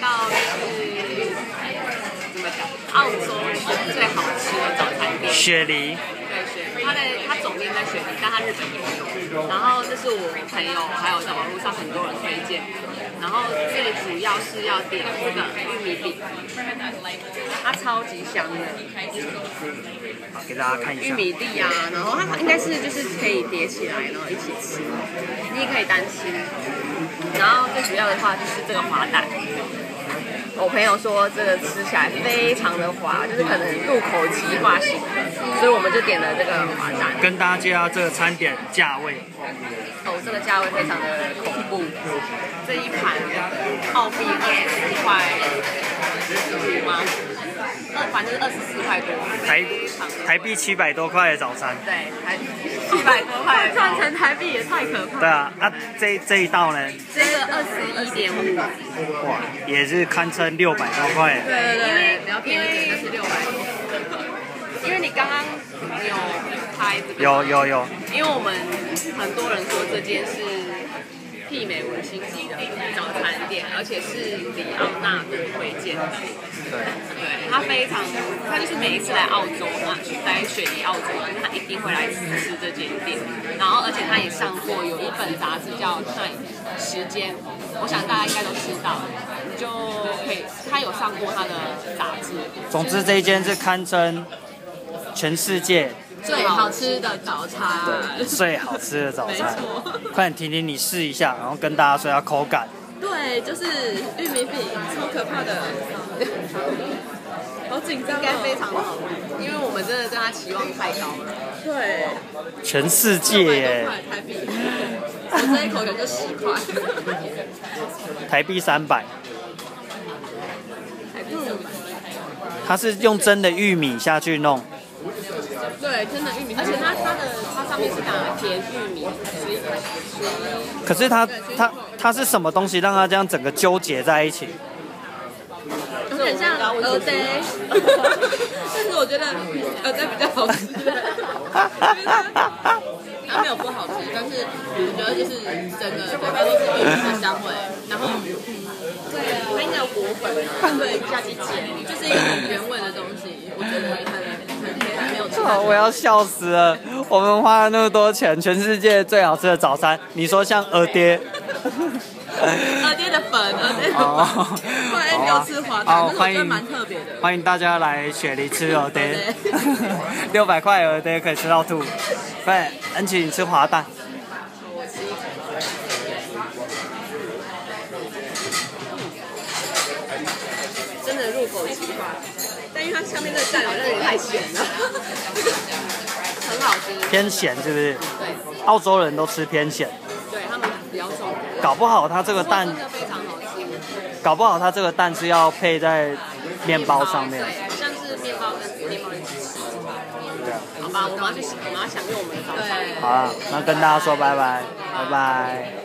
到是怎么讲？澳洲最好吃的早餐店。雪梨。对雪，它的它总店在雪梨，但它日本也有。然后这是我朋友还有在网络上很多人推荐。然后最主要是要点这个玉米饼，它超级香的。好，给大家看一下。玉米粒啊，然后它应该是就是可以叠起来，然后一起吃。你也可以单吃。然后最主要的话就是这个滑蛋。我朋友说这个吃起来非常的滑，就是可能入口即化型的，所以我们就点了这个滑蛋。跟大家介绍这个餐点价位。哦，这个价位非常的恐怖，这一盘澳币二十块？二反正二十四块多。台台币七百多块的早餐。对，台七百多块，换成台币也太可怕。对啊，那这这一道呢？这个二十一点五。哇，也是堪称六百多块。对对对，因为比较便宜一点就是六百多。因为你刚刚有拍这个。有有有。因为我们很多人说这件是媲美五星级的而且是里奥纳的推荐的。对。对，他非常，他就是每一次来澳洲嘛，来雪梨澳洲，他一定会来吃吃这间店。然后，而且他也上过有一本杂志叫《Time》时间，我想大家应该都知道，就可以，他有上过他的杂志。总之，这一间是堪称全世界最好吃的早餐。对，最好吃的早餐。快点，婷婷，你试一下，然后跟大家说下口感。对，就是玉米饼，超可怕的。好紧张，应该非常好，因为我们真的对他期望太高了。对，全世界耶！台币，我这一口可能就十块。台币三百。台币三百。它是用真的玉米下去弄。对，真的玉米，而且它它的它上面是打甜玉米，所以可是它它它是什么东西让它这样整个纠结在一起？有点像鹅呆，但是我觉得鹅呆比较好吃。它没有不好吃，但是我觉得就是整个嘴巴都是玉米的香味，然后对，它应该有果粉，对，下去煎，就是一个很原味的东西，我要笑死了！我们花了那么多钱，全世界最好吃的早餐，你说像二爹？二爹的粉，二爹的粉。没有吃滑蛋，欢迎蛮特别的。欢迎大家来雪梨吃二爹，六百块鹅爹可以吃到吐。对，恩琪，你吃滑蛋。真的入口即化，但因为它下面这个蛋好像有点太咸了，很好吃。偏咸是不是？对。澳洲人都吃偏咸。对他们比较重。搞不好它这个蛋。非常好吃搞不好它这个蛋是要配在面包上面，对，像是面包跟面包一起吃。对啊。好吧，我们要去，我们要享用我们的早餐。好，那跟大家说拜拜，拜拜。